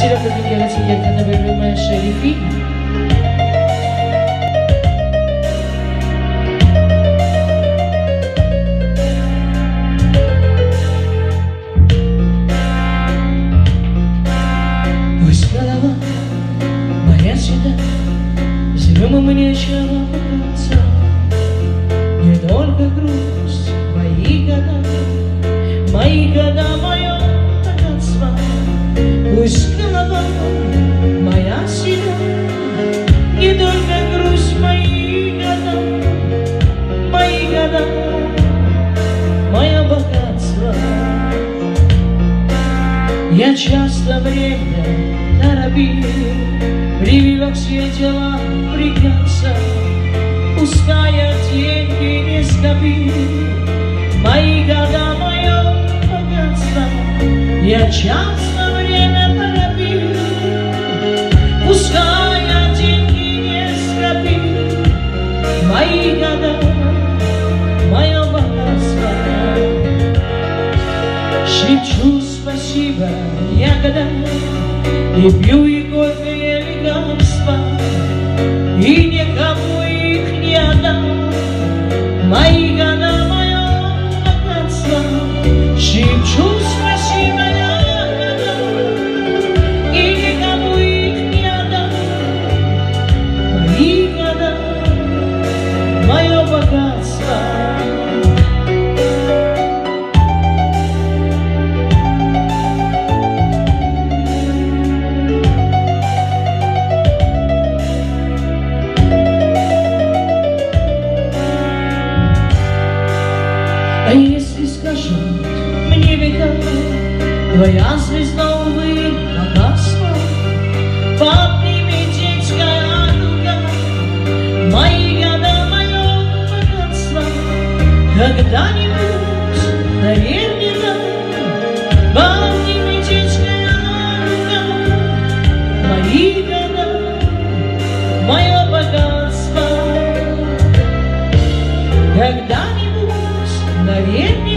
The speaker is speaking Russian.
Серега Микелетик, я любимая шерифи. Пусть голова моя седа, Зимы нечего бояться, Не только грусть, Пусть голова моя седа, Не только грусть, мои года, Мои года, мое богатство. Я часто время торопил, Прививок все дела пригнаться, Пуская деньги не скопил, Мои года, мое богатство. Я часто ягодам И пью и лекарство И никому А если скажут мне века, Твоя звезда, увы, погасла, Подними детская рука, Мои года, мое богатство, Когда-нибудь, наверное, Maria.